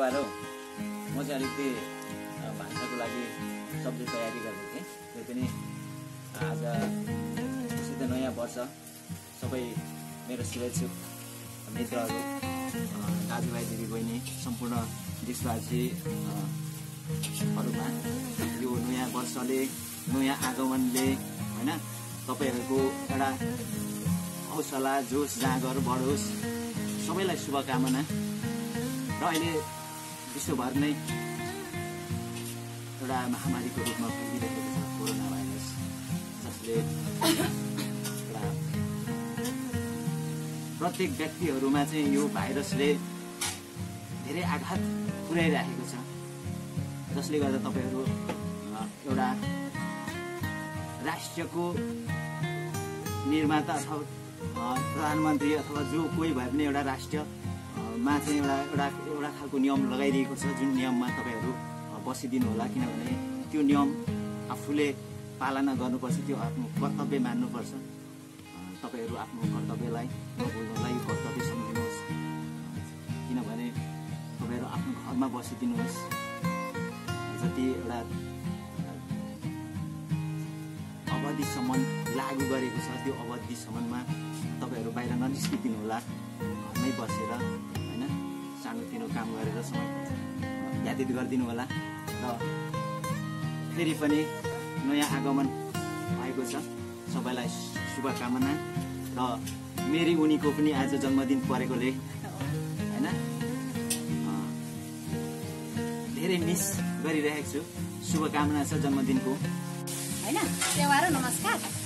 भएर हौ म चाहिँ अलिकति भान्साको लागि सब्जी तयारी गर्दै थिएँ। त्यो पनि आज सिधै नयाँ वर्ष। सबै मेरो शुभेच्छुक मित्रहरू दाजुभाइ दिदीबहिनी सम्पूर्ण देशवासी अ, हरूमा यो नयाँ वर्षले नयाँ आगमनले होइन तपाईँहरूको एउटा हौसला जोस जाँगर बढोस्। सबैलाई शुभकामना। र अहिले विश्वभर नै एउटा महामारीको रूपमा फैलिरहेको छ कोरोना भाइरस जसले एउटा प्रत्येक व्यक्तिहरूमा चाहिँ यो भाइरसले धेरै आघात पुर्याइरहेको छ। जसले गर्दा तपाईँहरू एउटा राष्ट्रको निर्माता अथवा प्रधानमन्त्री अथवा जो कोही भए पनि एउटा राष्ट्र मा चाहिँ एउटा एउटा एउटा खालको नियम लगाइदिएको छ जुन नियममा तपाईँहरू बसिदिनु होला किनभने त्यो नियम आफूले पालना गर्नुपर्छ त्यो आफ्नो कर्तव्य मान्नुपर्छ। तपाईँहरू आफ्नो कर्तव्यलाई नभुल्नुहोला यो कर्तव्य सम्झिनुहोस्। किनभने तपाईँहरू आफ्नो घरमा बसिदिनुहोस्। जति एउटा अवधिसम्म लागू गरेको छ त्यो अवधिसम्ममा तपाईँहरू बाहिर ननिस्किदिनु होला। घरमै बसेर सानोतिनो काम गरेर समय व्यतीत गरिदिनु होला। र फेरि पनि नयाँ आगमन भएको छ। सबैलाई शुभकामना। र मेरी उनीको पनि आज जन्मदिन परेकोले होइन? धेरै मिस गरिरहेको छु। शुभकामना छ जन्मदिनको। होइन? नमस्कार।